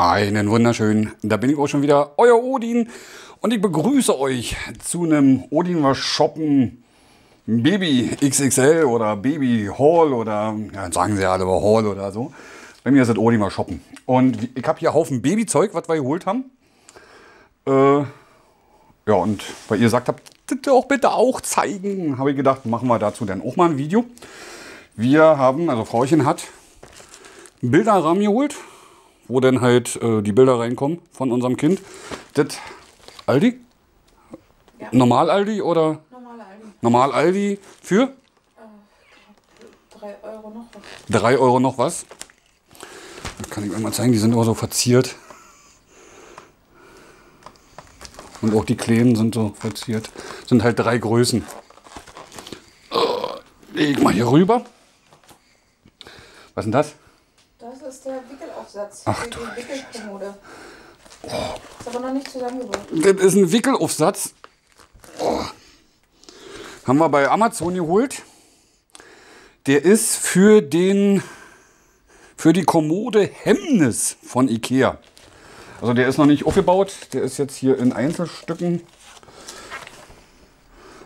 Einen wunderschönen, da bin ich auch schon wieder, euer Odin. Und ich begrüße euch zu einem Odin was shoppen Baby XXL oder Baby Hall oder, ja, sagen sie alle aber Hall oder so. Bei mir ist es Odin was shoppen. Und ich habe hier Haufen Babyzeug, was wir geholt haben. Äh, ja, und weil ihr sagt habt, das auch bitte auch zeigen, habe ich gedacht, machen wir dazu dann auch mal ein Video. Wir haben, also Frauchen hat Bilderrahmen geholt, wo dann halt äh, die Bilder reinkommen von unserem Kind. Das Aldi? Ja. Normal Aldi oder Normale Aldi. Normal Aldi für 3 Euro noch was. 3 Euro noch was. Das kann ich euch mal zeigen, die sind auch so verziert. Und auch die Kleinen sind so verziert. Sind halt drei Größen. Äh, Leg mal hier rüber. Was ist denn das? Wickelaufsatz Ach du. Ist aber noch nicht zusammengebaut. Das ist ein Wickelaufsatz. Oh. Haben wir bei Amazon geholt. Der ist für den für die Kommode Hemmnis von Ikea. Also der ist noch nicht aufgebaut. Der ist jetzt hier in Einzelstücken.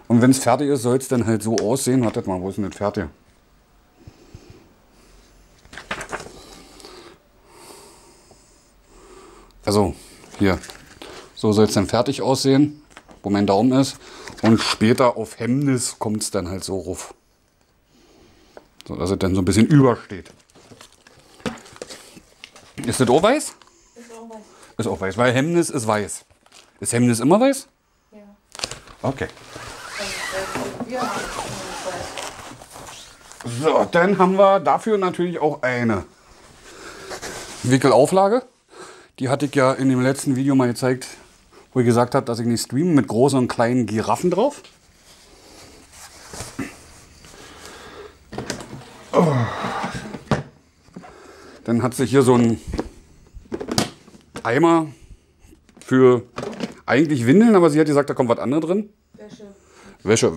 Und wenn es fertig ist, soll es dann halt so aussehen. Wartet mal, wo ist denn das fertig? Also hier. So soll es dann fertig aussehen, wo mein Daumen ist. Und später auf Hemmnis kommt es dann halt so ruf. So dass es dann so ein bisschen übersteht. Ist das auch weiß? Ist auch weiß. Ist auch weiß, weil Hemmnis ist weiß. Ist Hemmnis immer weiß? Ja. Okay. So, dann haben wir dafür natürlich auch eine Wickelauflage. Die hatte ich ja in dem letzten Video mal gezeigt, wo ich gesagt habe, dass ich nicht streame mit großen und kleinen Giraffen drauf. Oh. Dann hat sie hier so ein Eimer für eigentlich Windeln, aber sie hat gesagt, da kommt was anderes drin. Wäsche. Wäsche.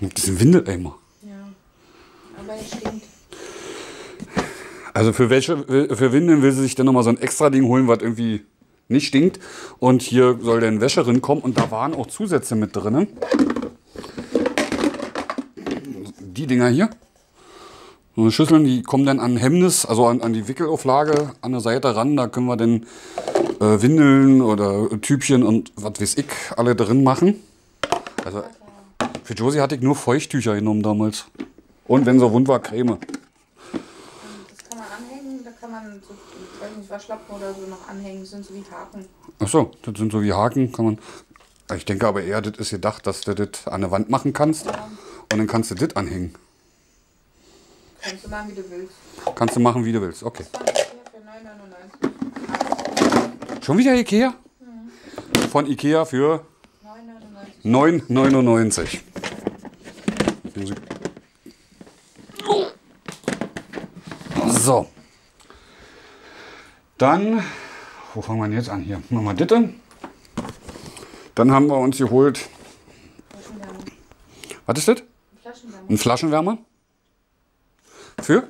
Das ist ein Windeleimer. Ja. Aber es stinkt. Also für Wäsche, für Windeln will sie sich dann nochmal so ein extra Ding holen, was irgendwie nicht stinkt. Und hier soll dann Wäsche kommen und da waren auch Zusätze mit drin. Die Dinger hier. So Schüsseln, die kommen dann an Hemmnis, also an, an die Wickelauflage an der Seite ran. Da können wir dann äh, Windeln oder Typchen und was weiß ich alle drin machen. Also für Josie hatte ich nur Feuchttücher genommen damals. Und wenn so wund war, Creme. Das kann man anhängen, da kann man so, Waschlappen oder so noch anhängen. Das sind so wie Haken. Ach so, das sind so wie Haken, kann man. Ich denke aber eher, das ist gedacht, dass du das an der Wand machen kannst und dann kannst du das anhängen. Kannst du machen, wie du willst. Kannst du machen, wie du willst. Okay. Das war hier für 9,99. Schon wieder Ikea? Von Ikea für 9,99. 9,99. So. Dann, wo fangen wir denn jetzt an? Hier, machen wir Ditte. Dann haben wir uns geholt, was ist das? Flaschenwärmer. Ein Flaschenwärmer. Für?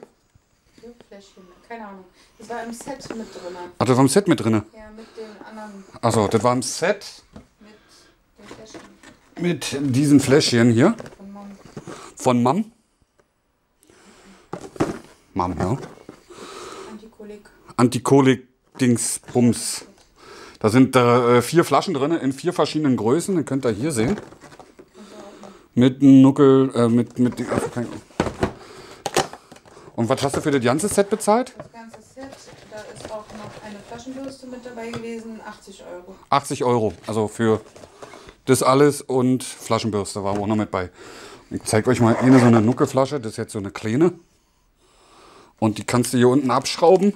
Für Fläschchen. Keine Ahnung. Das war im Set mit drin. Ach, das war im Set mit drin. Ja, mit den anderen. Achso, das war im Set Mit den Fläschchen mit diesen Fläschchen hier von Mom. von Mam. Mam, ja. Antikolik. Antikolik-Dings-Bums. Da sind äh, vier Flaschen drin in vier verschiedenen Größen. Den könnt ihr hier sehen. Mit einem Nuckel, äh, mit, mit. Und was hast du für das ganze Set bezahlt? Das ganze Set, da ist auch noch eine Flaschenbürste mit dabei gewesen, 80 Euro. 80 Euro. Also für das alles und Flaschenbürste war auch noch mit bei. Ich zeige euch mal eine so eine Nuckelflasche. Das ist jetzt so eine kleine. Und die kannst du hier unten abschrauben.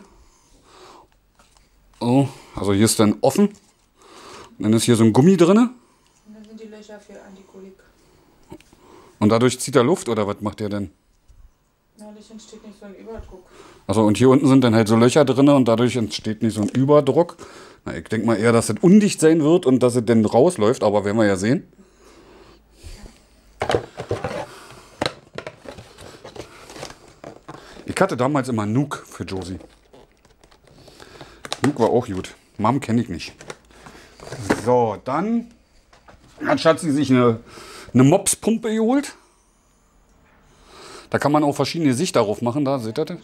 Oh, also hier ist dann offen. Und dann ist hier so ein Gummi drin. Und dann sind die Löcher für Antikolik. Und dadurch zieht er Luft oder was macht der denn? Dadurch entsteht nicht so ein Überdruck. Also und hier unten sind dann halt so Löcher drin und dadurch entsteht nicht so ein Überdruck. Na, ich denke mal eher, dass es undicht sein wird und dass es dann rausläuft, aber werden wir ja sehen. Ich hatte damals immer Nuke für Josie. Snook war auch gut. Mom kenne ich nicht. So, dann hat Schatzi sich eine, eine Mopspumpe geholt. Da kann man auch verschiedene Sicht darauf machen. Da, seht ihr das?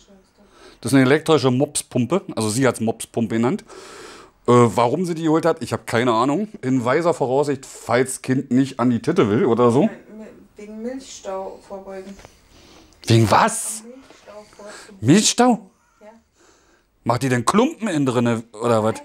Das ist eine elektrische Mopspumpe. Also sie hat es Mopspumpe genannt. Äh, warum sie die geholt hat, ich habe keine Ahnung. In weiser Voraussicht, falls Kind nicht an die Titte will oder so. Wegen Milchstau vorbeugen. Wegen was? Milchstau? Macht die denn Klumpen innen drinne oder was?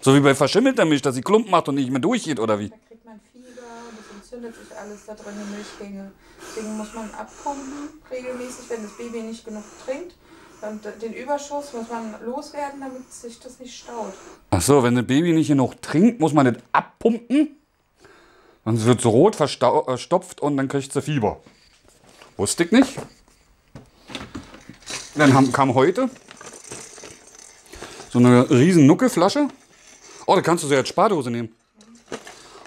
So wie bei verschimmelter Milch, dass sie Klumpen macht und nicht mehr durchgeht oder wie? da kriegt man Fieber, das entzündet sich alles da drin, die Milchgänge. Deswegen muss man abpumpen regelmäßig, wenn das Baby nicht genug trinkt. Und den Überschuss muss man loswerden, damit sich das nicht staut. Ach so, wenn ein Baby nicht genug trinkt, muss man das abpumpen. Dann wird es rot verstopft und dann kriegt sie Fieber. Wusste ich nicht. Dann haben, kam heute so eine riesen Nuckelflasche. Oh, da kannst du sie als Spardose nehmen.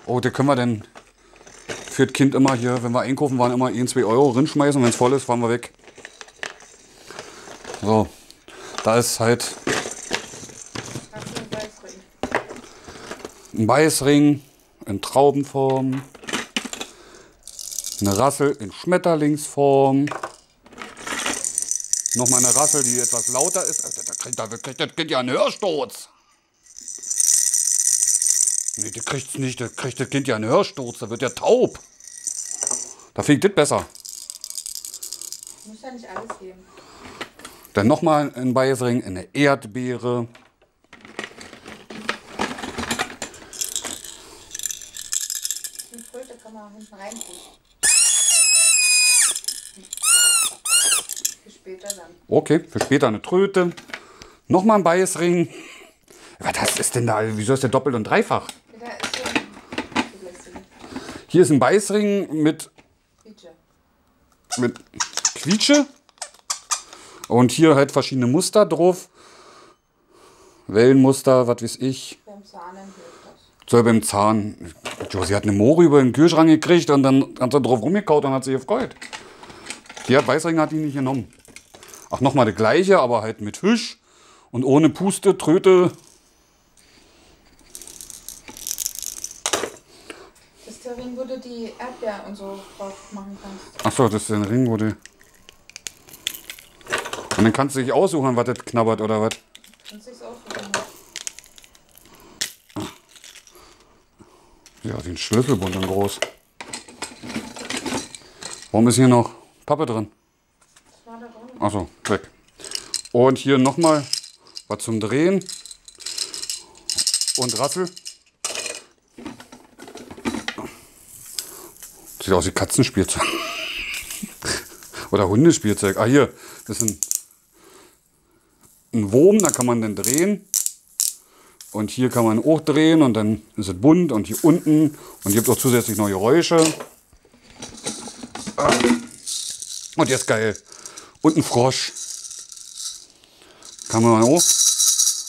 Oh, da können wir dann für das Kind immer hier, wenn wir einkaufen waren, immer 1, 2 Euro rinschmeißen. Wenn es voll ist, fahren wir weg. So, da ist halt Weißring? ein Beißring in Traubenform, eine Rassel in Schmetterlingsform, nochmal eine Rassel, die etwas lauter ist. Also, Da kriegt, da kriegt das Kind ja einen Hörsturz. Nee, das kriegt's nicht, da kriegt das Kind ja einen Hörsturz, da wird ja taub. Da fängt das besser. Muss ja nicht alles geben. Dann nochmal ein Beißring, eine Erdbeere. Die Kröte kann man hinten reintun. Für später dann. Okay, für später eine Tröte. Nochmal ein Beißring. Was ist denn da? Wieso ist der doppelt und dreifach? Hier ist ein Beißring mit, mit Quietsche. Und hier halt verschiedene Muster drauf. Wellenmuster, was weiß ich. Beim das. So beim Zahn. Josie hat eine Moore über den Kühlschrank gekriegt und dann hat sie drauf rumgekaut und hat sie gefreut. Die hat Weißring hat die nicht genommen. Ach, nochmal das gleiche, aber halt mit Fisch und ohne Puste, Tröte. Das ist der Ring, wo du die Erdbeer und so drauf machen kannst. Achso, das ist ein Ring, wo die. Und dann kannst du dich aussuchen, was das knabbert oder was. Kannst du es aussuchen. Ja, ein Schlüsselbund und groß. Warum ist hier noch Pappe drin? Das war da drin. Achso, weg. Und hier nochmal was zum Drehen. Und Rassel. Sieht aus wie Katzenspielzeug. Oder Hundespielzeug. Ah, hier. Das ist ein, ein Wurm, da kann man dann drehen. Und hier kann man auch drehen und dann ist es bunt und hier unten. Und hier gibt auch zusätzlich noch Geräusche. Ah. Und jetzt geil. Und ein Frosch. Kann man auch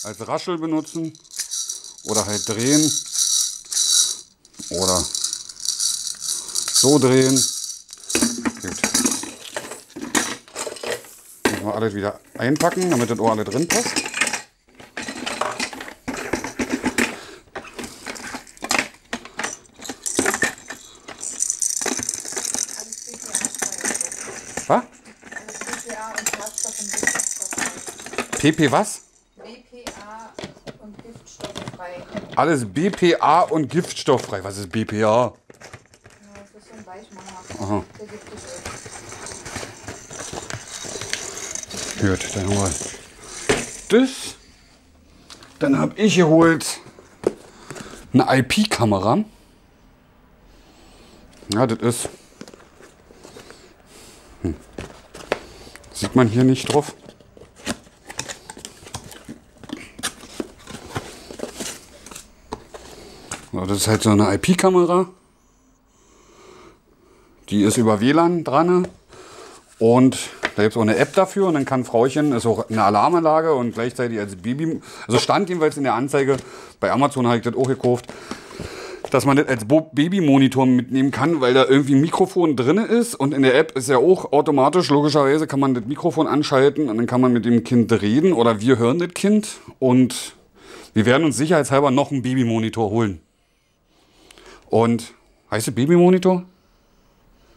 als Raschel benutzen. Oder halt drehen. Oder so drehen. Gut. Müssen wir alles wieder einpacken, damit das auch alle drin passt. Alles BPA-frei. Was? Alles BPA und Schadstoff und Giftstofffrei. PP was? BPA und Giftstofffrei. Alles BPA und giftstofffrei. Was ist BPA? Ja, das ist so ein Weichmacher. Gut, dann haben wir das. Dann habe ich geholt eine IP-Kamera. Ja, das ist. Hm. Sieht man hier nicht drauf. Das ist halt so eine IP-Kamera. Die ist über WLAN dran. Und da gibt es auch eine App dafür und dann kann Frauchen, ist auch eine Alarmanlage und gleichzeitig als Baby, also stand jedenfalls in der Anzeige, bei Amazon habe ich das auch gekauft, dass man das als Babymonitor mitnehmen kann, weil da irgendwie ein Mikrofon drin ist und in der App ist ja auch automatisch, logischerweise kann man das Mikrofon anschalten und dann kann man mit dem Kind reden oder wir hören das Kind und Wir werden uns sicherheitshalber noch einen Babymonitor holen. Und heißt es Babymonitor?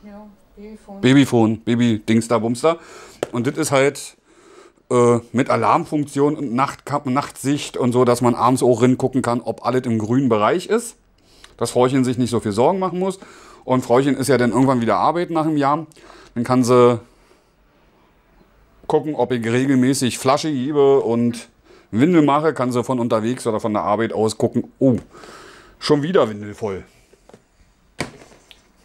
Ja, Babyphone. Babyphone, Baby-Dings da, Bumster. Und das ist halt äh, mit Alarmfunktion und Nachtkappen, Nachtsicht und so, dass man abends auch gucken kann, ob alles im grünen Bereich ist. Dass Frauchen sich nicht so viel Sorgen machen muss. Und Frauchen ist ja dann irgendwann wieder arbeiten nach einem Jahr. Dann kann sie gucken, ob ich regelmäßig Flasche gebe und Windel mache, kann sie von unterwegs oder von der Arbeit aus gucken, oh, schon wieder Windel voll.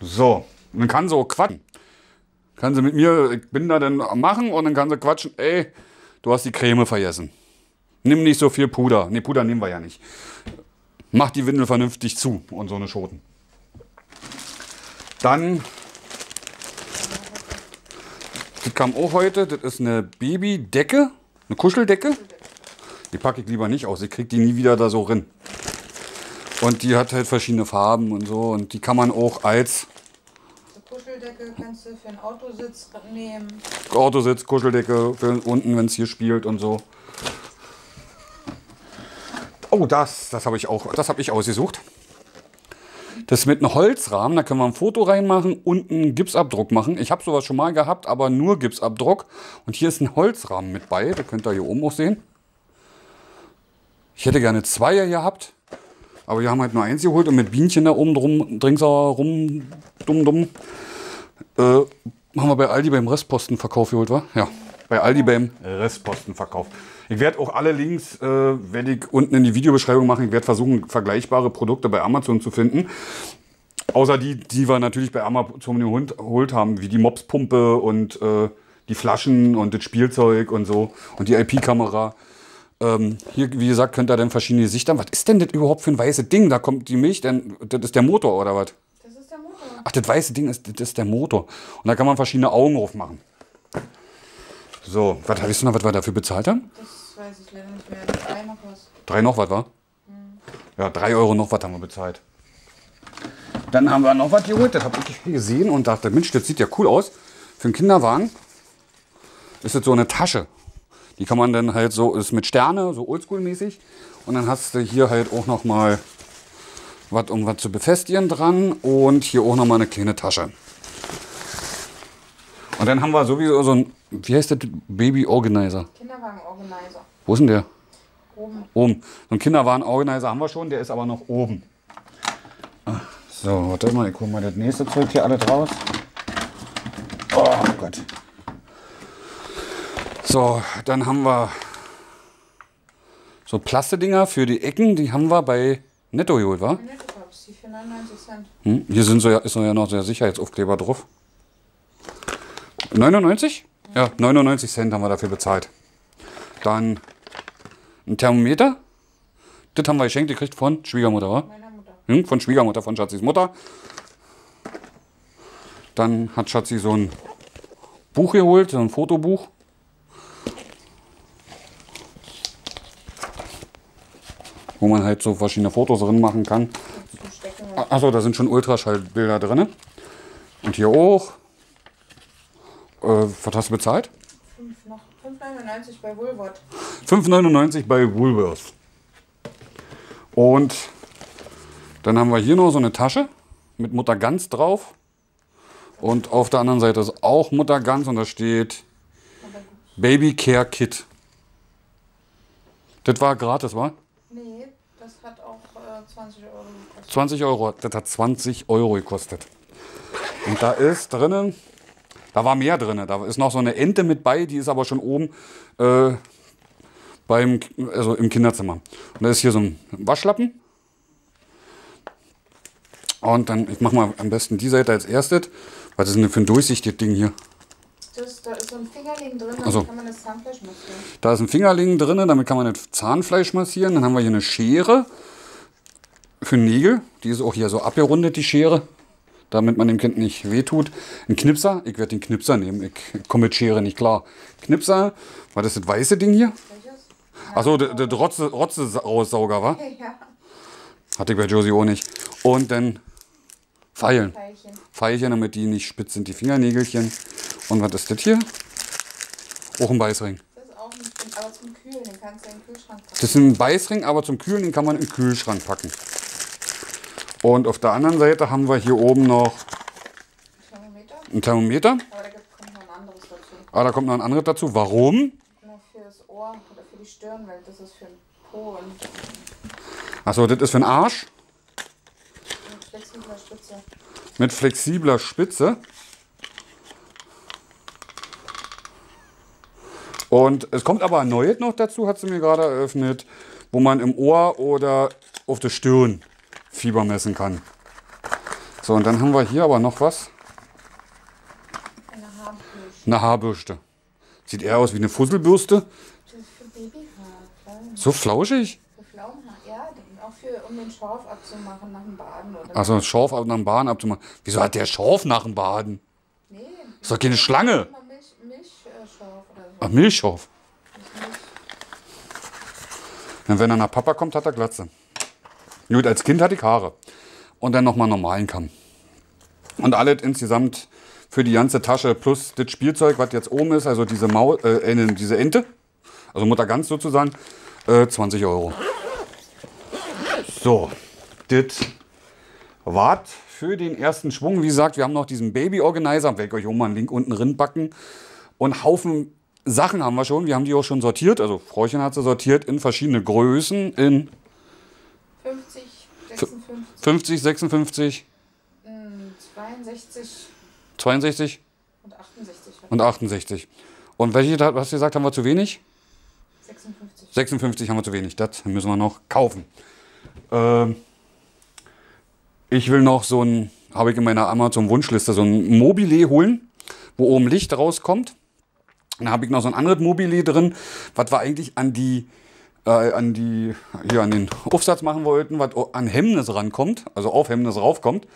So, dann kann auch quatschen. Kann sie mit mir, ich bin da dann machen und dann kann sie quatschen, ey, du hast die Creme vergessen. Nimm nicht so viel Puder. Ne, Puder nehmen wir ja nicht. Mach die Windel vernünftig zu und so eine Schoten. Dann, die kam auch heute, das ist eine Babydecke, eine Kuscheldecke. Die packe ich lieber nicht aus, ich krieg die nie wieder da so rein. Und die hat halt verschiedene Farben und so und die kann man auch als Kuscheldecke kannst du für einen Autositz nehmen. Autositz, Kuscheldecke für unten, wenn es hier spielt und so. Oh, das, das habe ich auch, das habe ich ausgesucht. Das ist mit einem Holzrahmen, da können wir ein Foto reinmachen und einen Gipsabdruck machen. Ich habe sowas schon mal gehabt, aber nur Gipsabdruck. Und hier ist ein Holzrahmen mit bei, da könnt ihr hier oben auch sehen. Ich hätte gerne Zweier gehabt, aber wir haben halt nur eins geholt und mit Bienchen da oben drum, drinks rum, dumm, dumm. Äh, haben wir bei Aldi beim Restpostenverkauf geholt, wa? Ja, bei Aldi beim Restpostenverkauf. Ich werde auch alle Links, äh, werde ich unten in die Videobeschreibung machen. Ich werde versuchen, vergleichbare Produkte bei Amazon zu finden. Außer die, die wir natürlich bei Amazon geholt haben, wie die Mopspumpe und äh, die Flaschen und das Spielzeug und so und die IP-Kamera. Ähm, hier, wie gesagt, könnt ihr dann verschiedene Gesichter. Was ist denn das überhaupt für ein weißes Ding? Da kommt die Milch, denn das ist der Motor oder was? Das ist der Motor. Ach, das weiße Ding ist, das ist der Motor. Und da kann man verschiedene Augen aufmachen. So, was weißt du noch, was wir dafür bezahlt haben? Das weiß ich leider nicht mehr. Drei noch was. Drei noch was war? Ja, drei Euro noch was haben wir bezahlt. Dann haben wir noch was geholt, das habe ich gesehen und dachte, Mensch, das sieht ja cool aus. Für einen Kinderwagen ist das so eine Tasche. Die kann man dann halt so, ist mit Sterne, so oldschool-mäßig. Und dann hast du hier halt auch noch mal was, um was zu befestigen dran. Und hier auch noch mal eine kleine Tasche. Und dann haben wir sowieso so ein, wie heißt das, Baby Organizer. Kinderwagen-Organizer. Wo ist denn der? Oben. Oben. So ein Kinderwagen-Organizer haben wir schon, der ist aber noch oben. Ah, So, warte mal, ich hole mal das nächste Zeug hier alle draus. Oh Gott. So, dann haben wir so Plastedinger für die Ecken, die haben wir bei Netto geholt, wa? Nettopops, die für 99 Cent. Hm? Hier sind so, ja- ist so ja noch der Sicherheitsaufkleber drauf. 99? Ja, 99 Cent haben wir dafür bezahlt. Dann ein Thermometer. Das haben wir geschenkt gekriegt von Schwiegermutter, wa? Meiner Mutter. Hm? Von Schwiegermutter, von Schatzis Mutter. Dann hat Schatzi so ein Buch geholt, so ein Fotobuch. Wo man halt so verschiedene Fotos drin machen kann. Achso, da sind schon Ultraschallbilder drin. Und hier auch. Äh, was hast du bezahlt? Fünf noch. 5,99 bei Woolworth. 5,99 bei Woolworth. Und dann haben wir hier noch so eine Tasche mit Mutter Gans drauf. Und auf der anderen Seite ist auch Mutter Gans und da steht Baby Care Kit. Das war gratis, war? Nee, das hat auch äh, 20 Euro gekostet. 20 Euro. Das hat 20 Euro gekostet. Und da ist drinnen, da war mehr drin. Da ist noch so eine Ente mit bei, die ist aber schon oben äh, beim, also im Kinderzimmer. Und da ist hier so ein Waschlappen. Und dann, ich mache mal am besten die Seite als erstes. Was ist denn für ein durchsichtiges Ding hier? Das, da ist so ein Fingerling drin, Ach dann so. kann man das Zahnfleisch massieren. Da ist ein Fingerling drin, damit kann man das Zahnfleisch massieren. Dann haben wir hier eine Schere für Nägel. Die ist auch hier so abgerundet, die Schere. Damit man dem Kind nicht wehtut. Ein Knipser. Ich werde den Knipser nehmen. Ich komme mit Schere nicht klar. Knipser. Was ist das weiße Ding hier? Achso, der, der Rotze, Rotze-Raussauger, wa? Ja, Hatte ich bei Josie auch nicht. Und dann Pfeilen. Teilchen. Pfeilchen, damit die nicht spitz sind, die Fingernägelchen. Und was ist das hier? Auch ein Beißring. Das ist auch drin, aber aber zum Kühlen, den kannst du in den Kühlschrank packen. Das ist ein Beißring, aber zum Kühlen, den kann man in den Kühlschrank packen. Und auf der anderen Seite haben wir hier oben noch Thermometer, ein Thermometer. aber da kommt noch ein anderes dazu. Ah, da kommt noch ein anderes dazu. Warum? Nur fürs Ohr oder für die Stirn, weil das ist für den Po Achso, das ist für den Arsch mit flexibler Spitze. mit flexibler Spitze. Und es kommt aber ein neues noch dazu, hat sie mir gerade eröffnet, wo man im Ohr oder auf der Stirn Fieber messen kann. So, und dann haben wir hier aber noch was. Eine Haarbürste. Eine Haarbürste. Sieht eher aus wie eine Fusselbürste. Das ist für Babyhaar, klar. So flauschig. Für Pflaumenhaar, ja, auch für, um den Schorf abzumachen nach dem Baden. Oder Also Schorf nach dem Baden abzumachen. Wieso hat der Schorf nach dem Baden? Nee, Ist doch keine Schlange. Milch, Milchschorf oder so. Ach, Milchschorf. Milch. Wenn er nach Papa kommt, hat er Glatze. Gut, als Kind hatte ich Haare. Und dann nochmal normalen Kamm. Und alles insgesamt für die ganze Tasche plus das Spielzeug, was jetzt oben ist, also diese, Maul, äh, diese Ente, also Mutter Gans sozusagen, äh, 20 Euro. So, das wart für den ersten Schwung. Wie gesagt, wir haben noch diesen Baby Organizer, werde euch auch mal einen Link unten drin backen. Und Haufen Sachen haben wir schon. Wir haben die auch schon sortiert. Also Fräuchen hat sie sortiert in verschiedene Größen. In 50, 56, 50, 56, mh, 62 62 und 68. und 68. Und welche, hast du gesagt, haben wir zu wenig? 56. 56 haben wir zu wenig. Das müssen wir noch kaufen. Ähm, ich will noch so ein, habe ich in meiner Amazon-Wunschliste, so ein Mobile holen, wo oben Licht rauskommt. Dann habe ich noch so ein anderes Mobile drin, was wir eigentlich an die, äh, an die, hier an den Aufsatz machen wollten, was an Hemmnis rankommt, also auf Hemmnis raufkommt.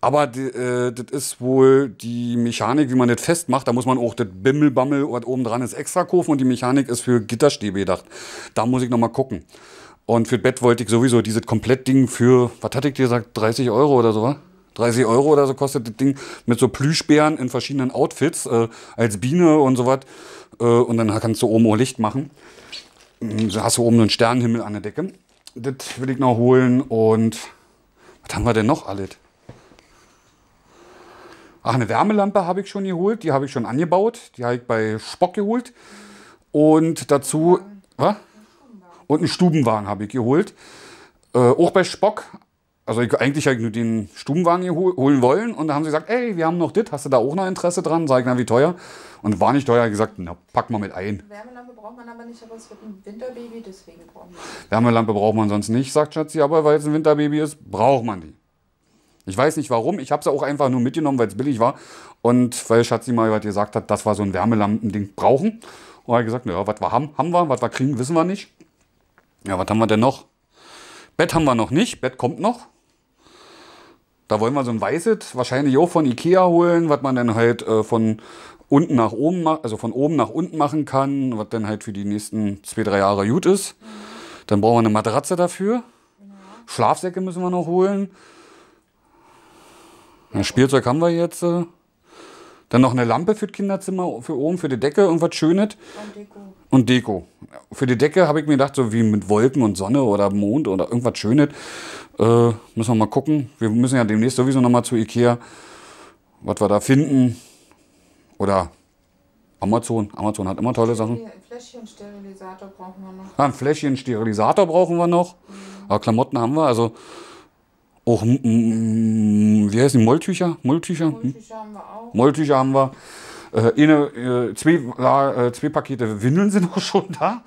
Aber äh, das ist wohl die Mechanik, wie man das festmacht. Da muss man auch das Bimmelbammel, was oben dran ist, extra kaufen. Und die Mechanik ist für Gitterstäbe gedacht. Da muss ich nochmal gucken. Und für das Bett wollte ich sowieso dieses Komplettding für, was hatte ich dir gesagt, 30 Euro oder so, wa? 30 Euro oder so kostet das Ding mit so Plüschbären in verschiedenen Outfits, äh, als Biene und so was. Äh, und dann kannst du oben auch Licht machen. Da hast du oben einen Sternenhimmel an der Decke. Das will ich noch holen. Und was haben wir denn noch alles? Ach, eine Wärmelampe habe ich schon geholt. Die habe ich schon angebaut. Die habe ich bei Spock geholt. Und dazu, was? Und einen Stubenwagen habe ich geholt. Äh, auch bei Spock. Also ich, eigentlich habe ich nur den Stubenwagen gehol- holen wollen. Und da haben sie gesagt, ey, wir haben noch das. Hast du da auch noch Interesse dran? Sag ich, na, wie teuer? Und war nicht teuer. Ich gesagt, na, pack mal mit ein. Wärmelampe braucht man aber nicht, aber es wird ein Winterbaby, deswegen brauchen wir es. Wärmelampe braucht man sonst nicht, sagt Schatzi, aber weil es ein Winterbaby ist, braucht man die. Ich weiß nicht warum, ich habe sie auch einfach nur mitgenommen, weil es billig war und weil Schatzi mal was gesagt hat, dass wir so ein Wärmelampending brauchen. Und habe gesagt, naja, was wir haben, haben wir, was wir kriegen, wissen wir nicht. Ja, was haben wir denn noch? Bett haben wir noch nicht, Bett kommt noch. Da wollen wir so ein weißes, wahrscheinlich auch von Ikea holen, was man dann halt äh, von unten nach oben, also von oben nach unten machen kann, was dann halt für die nächsten zwei, drei Jahre gut ist. Dann brauchen wir eine Matratze dafür. Schlafsäcke müssen wir noch holen. Ein Spielzeug haben wir jetzt. äh. Dann noch eine Lampe für das Kinderzimmer, für oben, für die Decke, irgendwas Schönes. Und Deko. Und Deko. Für die Decke habe ich mir gedacht, so wie mit Wolken und Sonne oder Mond oder irgendwas Schönes. Äh, müssen wir mal gucken. Wir müssen ja demnächst sowieso nochmal zu Ikea, was wir da finden. Oder Amazon. Amazon hat immer tolle Sachen. Ein Fläschchen-Sterilisator brauchen wir noch. Ah, ein Fläschchen Sterilisator brauchen wir noch. Aber Klamotten haben wir. Also auch, wie heißen die, Molltücher? Molltücher? Hm? Mulltücher haben wir auch. Molltücher haben wir. Äh, eine, äh, zwei, äh, zwei Pakete Windeln sind auch schon da.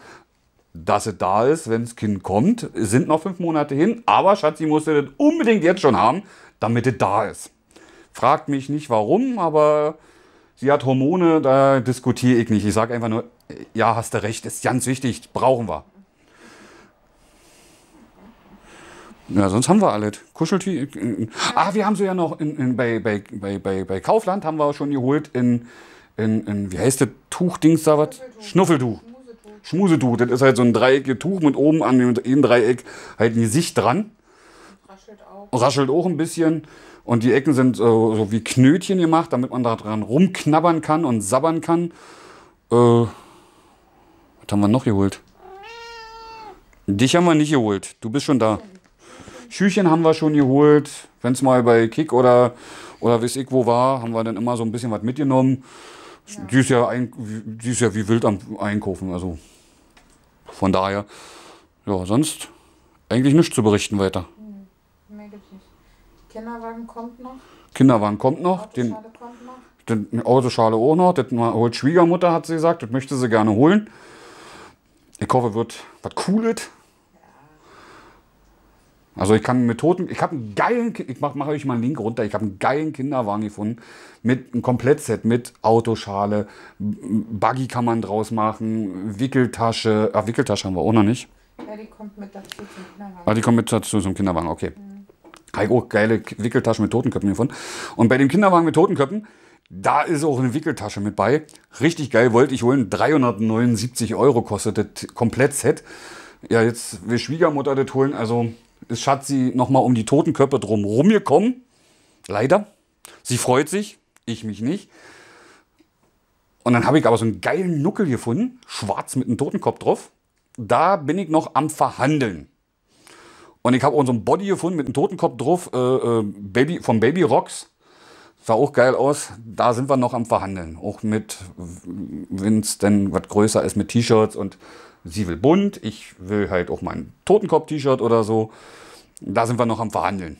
Dass es da ist, wenn das Kind kommt, sind noch fünf Monate hin. Aber Schatzi musste das unbedingt jetzt schon haben, damit es da ist. Fragt mich nicht warum, aber sie hat Hormone, da diskutiere ich nicht. Ich sage einfach nur, ja, hast du recht, ist ganz wichtig, brauchen wir. Ja, sonst haben wir alles. Kuscheltier. Ah, wir haben sie ja noch in, in, bei, bei, bei, bei, Kaufland haben wir auch schon geholt in, in, in wie heißt das Tuchdings da was? Schnuffeltuch. Musetuch. Schmusetuch. Das ist halt so ein dreieckiges Tuch mit oben an dem Dreieck halt ein Gesicht dran. Raschelt auch. Raschelt auch ein bisschen. Und die Ecken sind so, so wie Knötchen gemacht, damit man da dran rumknabbern kann und sabbern kann. Äh, Was haben wir noch geholt? Dich haben wir nicht geholt. Du bist schon da. Schüchen haben wir schon geholt. Wenn es mal bei Kick oder, oder weiß ich wo war, haben wir dann immer so ein bisschen was mitgenommen. Die, ist ja ein, die ist ja wie wild am Einkaufen. Also von daher, ja, sonst eigentlich nichts zu berichten weiter. Mehr gibt's nicht. Kinderwagen kommt noch. Kinderwagen kommt noch. Den, Autoschale kommt noch. den Autoschale auch noch. Das holt Schwiegermutter, hat sie gesagt. Das möchte sie gerne holen. Ich hoffe, wird was Cooles. Also ich kann mit Toten, ich habe einen geilen, ich mache mach euch mal einen Link runter, ich habe einen geilen Kinderwagen gefunden mit einem Komplettset mit Autoschale, Buggy kann man draus machen, Wickeltasche, ach Wickeltasche haben wir auch noch nicht. Ja, die kommt mit dazu zum Kinderwagen. Ah, die kommen mit dazu zum Kinderwagen, okay. Habe ich auch geile Wickeltaschen mit Totenköpfen gefunden. Und bei dem Kinderwagen mit Totenköpfen, da ist auch eine Wickeltasche mit bei. Richtig geil, wollte ich holen. 379 Euro kostet das Komplettset. Ja, jetzt will Schwiegermutter das holen. Also ist Schatzi nochmal um die Totenköpfe drum rumgekommen. Leider. Sie freut sich, ich mich nicht. Und dann habe ich aber so einen geilen Nuckel gefunden, schwarz mit einem Totenkopf drauf. Da bin ich noch am Verhandeln. Und ich habe unseren Body gefunden mit einem Totenkopf drauf, äh, äh, Baby, vom Baby Rocks. Sah auch geil aus. Da sind wir noch am Verhandeln. Auch mit, wenn es denn was größer ist, mit T-Shirts und sie will bunt. Ich will halt auch mein Totenkopf-T-Shirt oder so. Da sind wir noch am Verhandeln.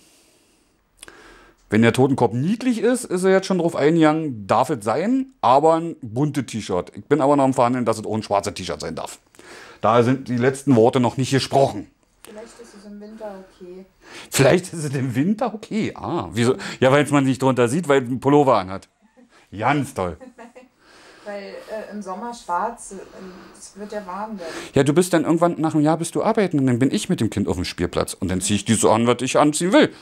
Wenn der Totenkopf niedlich ist, ist er jetzt schon drauf eingegangen, darf es sein, aber ein buntes T-Shirt. Ich bin aber noch am Verhandeln, dass es auch ein schwarzes T-Shirt sein darf. Da sind die letzten Worte noch nicht gesprochen. Vielleicht ist es im Winter okay. Vielleicht ist es im Winter okay. Ah, wieso? Ja, weil es man nicht drunter sieht, weil es einen Pullover anhat. Ganz toll. Weil äh, im Sommer schwarz, äh, es wird ja warm werden. Ja, du bist dann irgendwann nach einem Jahr bist du arbeiten und dann bin ich mit dem Kind auf dem Spielplatz und dann ziehe ich die so an, was ich anziehen will.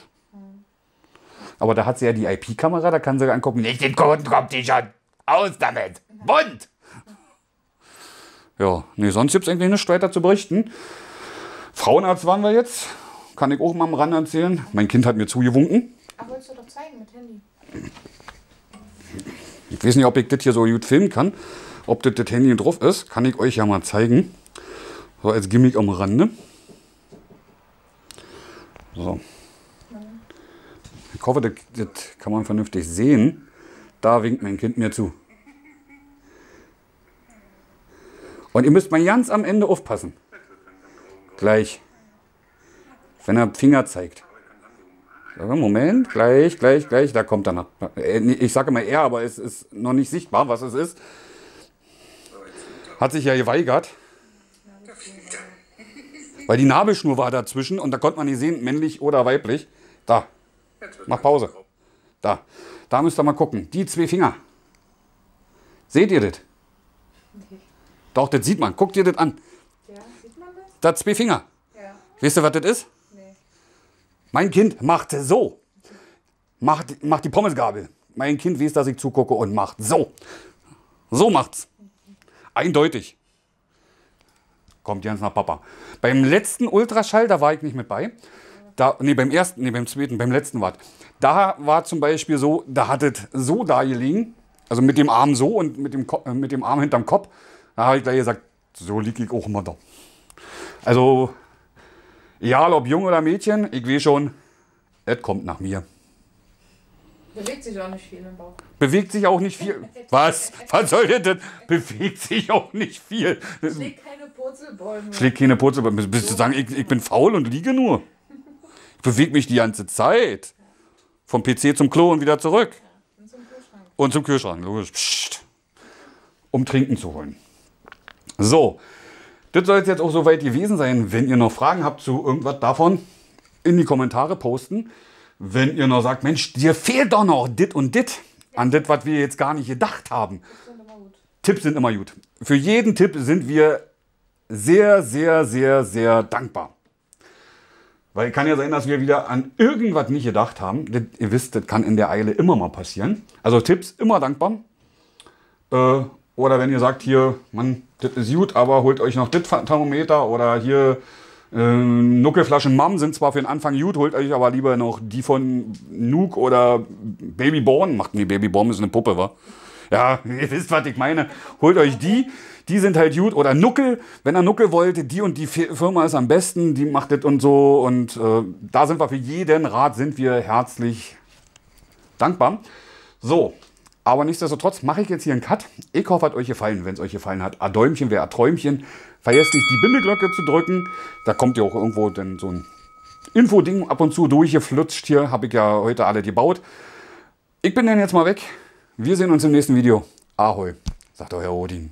Aber da hat sie ja die IP-Kamera, da kann sie angucken, nicht den Totenkopf-T-Shirt, aus damit, bunt. Ja, nee, sonst gibt es eigentlich nichts weiter zu berichten. Frauenarzt waren wir jetzt, kann ich auch mal am Rand erzählen. Mein Kind hat mir zugewunken. Aber wolltest du doch zeigen mit Handy. Ich weiß nicht, ob ich das hier so gut filmen kann. Ob das das Handy drauf ist, kann ich euch ja mal zeigen. So als Gimmick am Rande. So. Ich hoffe, das, das kann man vernünftig sehen. Da winkt mein Kind mir zu. Und ihr müsst mal ganz am Ende aufpassen. Gleich. Wenn er Finger zeigt. So, Moment, gleich, gleich, gleich, da kommt er noch. Äh, Ich sage immer er, aber es ist noch nicht sichtbar, was es ist. Hat sich ja geweigert. Weil die Nabelschnur war dazwischen und da konnte man nicht sehen, männlich oder weiblich. Da. Mach Pause. Da. Da müsst ihr mal gucken. Die zwei Finger. Seht ihr das? Doch, das sieht man. Guckt ihr das an. Ja, sieht man das? Da zwei Finger. Ja. Wisst ihr, was das ist? Mein Kind macht so. Macht, macht die Pommesgabel. Mein Kind weiß, dass ich zugucke und macht so. So macht's. Eindeutig. Kommt ganz nach Papa. Beim letzten Ultraschall, da war ich nicht mit bei. Da, nee, beim ersten, nee, beim zweiten, beim letzten war Da war zum Beispiel so, da hat es so da gelegen, also mit dem Arm so und mit dem, äh, mit dem Arm hinterm Kopf. Da habe ich gleich gesagt, so liege ich auch immer da. Also, egal ob Junge oder Mädchen, ich weiß schon, es kommt nach mir. Bewegt sich auch nicht viel im Bauch. Bewegt sich auch nicht viel. Was? Was soll das denn? Bewegt sich auch nicht viel. Schlägt keine Purzelbäume. Schlägt keine Purzel. Bist du sagen, ich, ich bin faul und liege nur? Ich bewege mich die ganze Zeit. Vom PC zum Klo und wieder zurück. Und zum Kühlschrank. Und zum Kühlschrank, logisch. Psst. Um Trinken zu holen. So, das soll es jetzt auch soweit gewesen sein. Wenn ihr noch Fragen habt zu irgendwas davon, in die Kommentare posten. Wenn ihr noch sagt, Mensch, dir fehlt doch noch dit und dit an das, was wir jetzt gar nicht gedacht haben. Tipps sind immer gut. Für jeden Tipp sind wir sehr, sehr, sehr, sehr dankbar. Weil kann ja sein, dass wir wieder an irgendwas nicht gedacht haben. Das, ihr wisst, das kann in der Eile immer mal passieren. Also Tipps immer dankbar. Äh, oder wenn ihr sagt, hier, Mann, das ist gut, aber holt euch noch das Thermometer oder hier äh, Nuckelflaschen Mam sind zwar für den Anfang gut, holt euch aber lieber noch die von Nuke oder Babyborn. Macht nee, Babyborn ist eine Puppe, wa? Ja, ihr wisst, was ich meine. Holt euch die. die sind halt gut. Oder Nuckel, wenn er Nuckel wollte, die und die Firma ist am besten, die macht das und so. Und äh, da sind wir für jeden Rat, sind wir herzlich dankbar. So, aber nichtsdestotrotz mache ich jetzt hier einen Cut. Ich hoffe, hat euch gefallen. Wenn es euch gefallen hat, a Däumchen wäre a Träumchen. Vergesst nicht, die Bimmelglocke zu drücken. Da kommt ja auch irgendwo dann so ein Info-Ding ab und zu durchgeflutscht hier. Habe ich ja heute alle gebaut. Ich bin dann jetzt mal weg. Wir sehen uns im nächsten Video. Ahoi, sagt euer Odin.